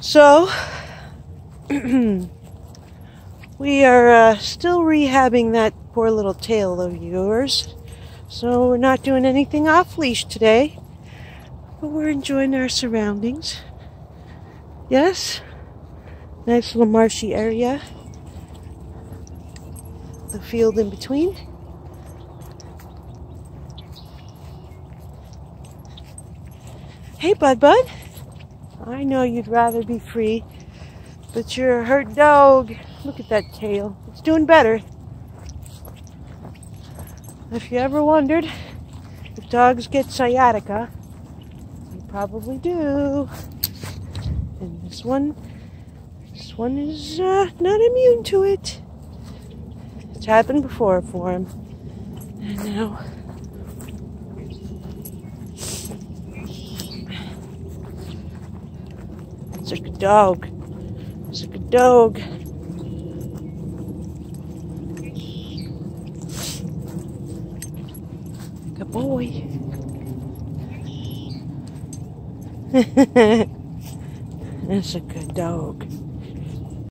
So, we are uh, still rehabbing that poor little tail of yours. So, we're not doing anything off leash today, but we're enjoying our surroundings. Yes? Nice little marshy area. The field in between. Hey, Bud Bud. I know you'd rather be free, but you're a hurt dog. Look at that tail. It's doing better. If you ever wondered if dogs get sciatica, they probably do. And this one, this one is uh, not immune to it. It's happened before for him. And now It's a good dog. It's a good dog. Good boy. That's a good dog.